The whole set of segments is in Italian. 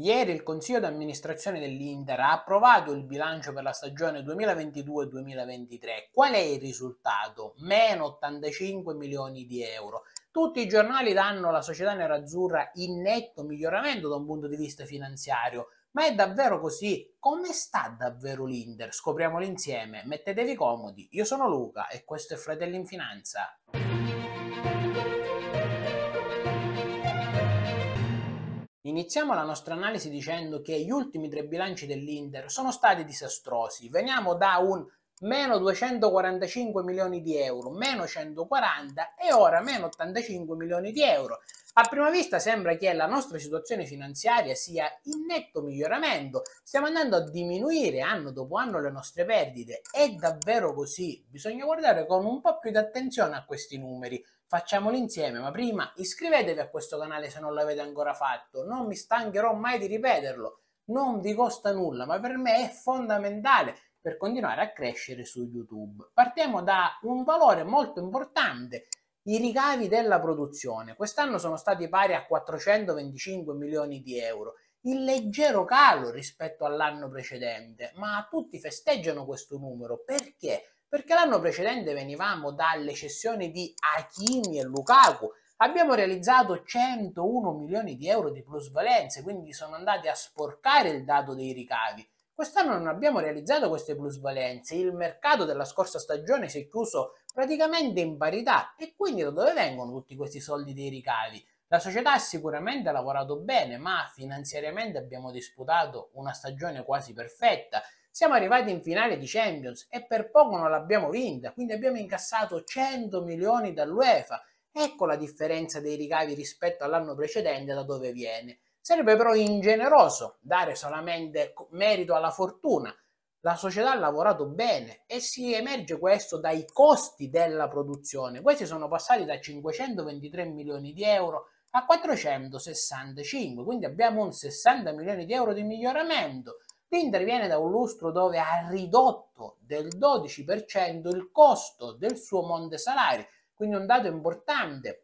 Ieri il Consiglio d'amministrazione dell'Inter ha approvato il bilancio per la stagione 2022-2023. Qual è il risultato? Meno 85 milioni di euro. Tutti i giornali danno la società nerazzurra in netto miglioramento da un punto di vista finanziario. Ma è davvero così? Come sta davvero l'Inter? Scopriamolo insieme. Mettetevi comodi. Io sono Luca e questo è Fratelli in Finanza. Iniziamo la nostra analisi dicendo che gli ultimi tre bilanci dell'Inter sono stati disastrosi. Veniamo da un meno 245 milioni di euro, meno 140 e ora meno 85 milioni di euro. A prima vista sembra che la nostra situazione finanziaria sia in netto miglioramento, stiamo andando a diminuire anno dopo anno le nostre perdite. È davvero così? Bisogna guardare con un po' più di attenzione a questi numeri facciamolo insieme, ma prima iscrivetevi a questo canale se non l'avete ancora fatto, non mi stancherò mai di ripeterlo, non vi costa nulla, ma per me è fondamentale per continuare a crescere su YouTube. Partiamo da un valore molto importante, i ricavi della produzione. Quest'anno sono stati pari a 425 milioni di euro, in leggero calo rispetto all'anno precedente, ma tutti festeggiano questo numero perché? perché l'anno precedente venivamo dalle cessioni di Hakimi e Lukaku, abbiamo realizzato 101 milioni di euro di plusvalenze, quindi sono andati a sporcare il dato dei ricavi. Quest'anno non abbiamo realizzato queste plusvalenze, il mercato della scorsa stagione si è chiuso praticamente in parità e quindi da dove vengono tutti questi soldi dei ricavi? La società ha sicuramente lavorato bene, ma finanziariamente abbiamo disputato una stagione quasi perfetta siamo arrivati in finale di Champions e per poco non l'abbiamo vinta, quindi abbiamo incassato 100 milioni dall'UEFA. Ecco la differenza dei ricavi rispetto all'anno precedente da dove viene. Sarebbe però ingeneroso dare solamente merito alla fortuna. La società ha lavorato bene e si emerge questo dai costi della produzione. Questi sono passati da 523 milioni di euro a 465, quindi abbiamo un 60 milioni di euro di miglioramento L'Inter viene da un lustro dove ha ridotto del 12% il costo del suo monte salari, quindi un dato importante.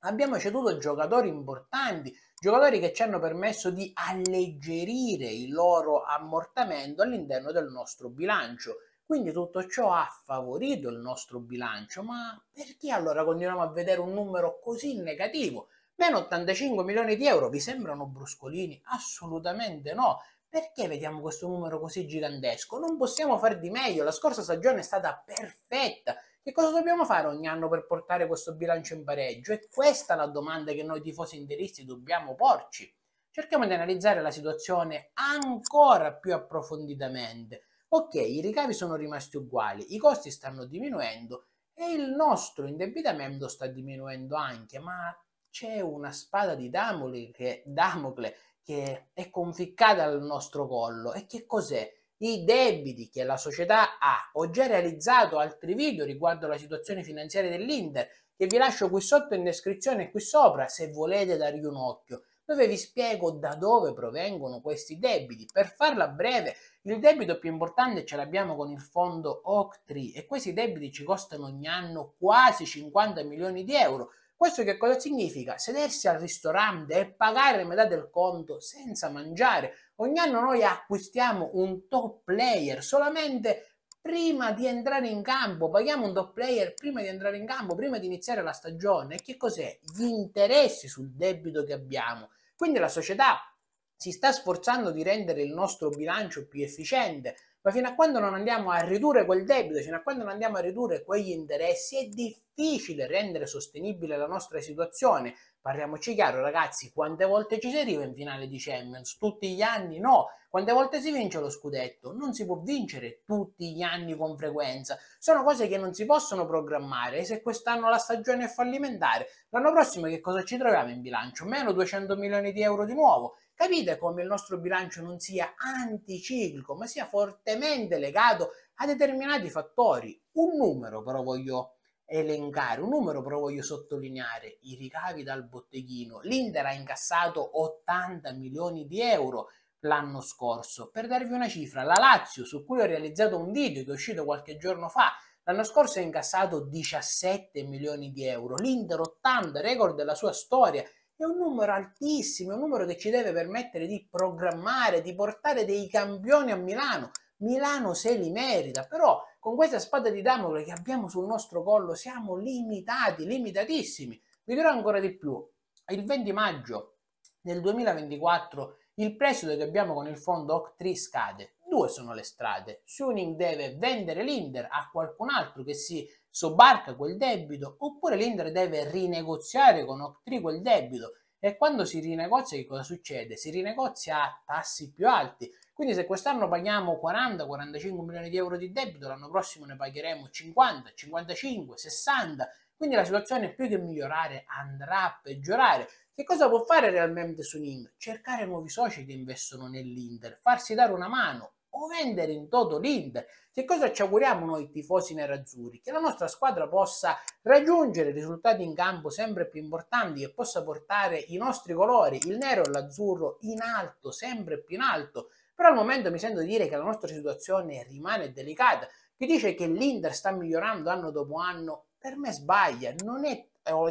Abbiamo ceduto giocatori importanti, giocatori che ci hanno permesso di alleggerire il loro ammortamento all'interno del nostro bilancio. Quindi tutto ciò ha favorito il nostro bilancio, ma perché allora continuiamo a vedere un numero così negativo? Meno 85 milioni di euro vi sembrano bruscolini? Assolutamente no. Perché vediamo questo numero così gigantesco? Non possiamo fare di meglio, la scorsa stagione è stata perfetta. Che cosa dobbiamo fare ogni anno per portare questo bilancio in pareggio? E questa è la domanda che noi tifosi interisti dobbiamo porci. Cerchiamo di analizzare la situazione ancora più approfonditamente. Ok, i ricavi sono rimasti uguali, i costi stanno diminuendo e il nostro indebitamento sta diminuendo anche, ma c'è una spada di Damocle che, Damocle che è conficcata al nostro collo. E che cos'è? I debiti che la società ha. Ho già realizzato altri video riguardo la situazione finanziaria dell'Inter che vi lascio qui sotto in descrizione e qui sopra se volete dargli un occhio dove vi spiego da dove provengono questi debiti. Per farla breve, il debito più importante ce l'abbiamo con il fondo Oak3 e questi debiti ci costano ogni anno quasi 50 milioni di euro, questo che cosa significa? Sedersi al ristorante e pagare metà del conto senza mangiare. Ogni anno noi acquistiamo un top player solamente prima di entrare in campo, paghiamo un top player prima di entrare in campo, prima di iniziare la stagione. Che cos'è? Gli interessi sul debito che abbiamo. Quindi la società si sta sforzando di rendere il nostro bilancio più efficiente, ma fino a quando non andiamo a ridurre quel debito, fino a quando non andiamo a ridurre quegli interessi, è difficile rendere sostenibile la nostra situazione. Parliamoci chiaro, ragazzi, quante volte ci si arriva in finale di Champions? Tutti gli anni? No. Quante volte si vince lo scudetto? Non si può vincere tutti gli anni con frequenza. Sono cose che non si possono programmare e se quest'anno la stagione è fallimentare, l'anno prossimo che cosa ci troviamo in bilancio? Meno 200 milioni di euro di nuovo. Capite come il nostro bilancio non sia anticiclico, ma sia fortemente legato a determinati fattori. Un numero però voglio elencare, un numero però voglio sottolineare, i ricavi dal botteghino. L'Inter ha incassato 80 milioni di euro l'anno scorso. Per darvi una cifra, la Lazio, su cui ho realizzato un video che è uscito qualche giorno fa, l'anno scorso ha incassato 17 milioni di euro. L'Inter 80, record della sua storia, è un numero altissimo, è un numero che ci deve permettere di programmare, di portare dei campioni a Milano. Milano se li merita, però con questa spada di Damocle che abbiamo sul nostro collo siamo limitati, limitatissimi. Vi dirò ancora di più. Il 20 maggio del 2024 il prestito che abbiamo con il fondo OC3 scade. Due sono le strade. Suning deve vendere l'Inter a qualcun altro che si sobbarca quel debito oppure l'Inter deve rinegoziare con Octree quel debito e quando si rinegozia che cosa succede? Si rinegozia a tassi più alti. Quindi se quest'anno paghiamo 40-45 milioni di euro di debito, l'anno prossimo ne pagheremo 50, 55, 60. Quindi la situazione più che migliorare andrà a peggiorare. Che cosa può fare realmente Suning? Cercare nuovi soci che investono nell'Inter, farsi dare una mano, o vendere in toto l'Inter. Che cosa ci auguriamo noi tifosi nerazzurri? Che la nostra squadra possa raggiungere risultati in campo sempre più importanti, che possa portare i nostri colori, il nero e l'azzurro, in alto, sempre più in alto. Però al momento mi sento di dire che la nostra situazione rimane delicata. Chi dice che l'Inter sta migliorando anno dopo anno, per me sbaglia, non è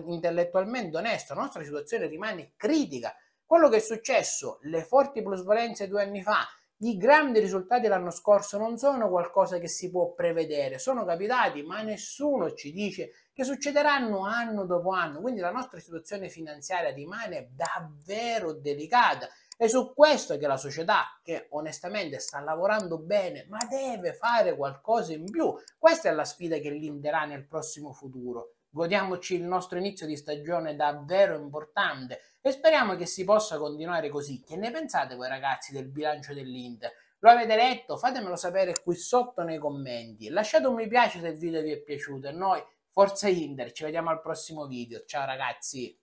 intellettualmente onesto, la nostra situazione rimane critica. Quello che è successo, le forti plusvalenze due anni fa, i grandi risultati l'anno scorso non sono qualcosa che si può prevedere, sono capitati, ma nessuno ci dice che succederanno anno dopo anno. Quindi la nostra situazione finanziaria rimane davvero delicata. È su questo che la società, che onestamente sta lavorando bene, ma deve fare qualcosa in più. Questa è la sfida che linderà nel prossimo futuro. Godiamoci il nostro inizio di stagione davvero importante e speriamo che si possa continuare così. Che ne pensate voi ragazzi del bilancio dell'Inter? Lo avete letto? Fatemelo sapere qui sotto nei commenti. Lasciate un mi piace se il video vi è piaciuto e noi, forza Inter, ci vediamo al prossimo video. Ciao ragazzi!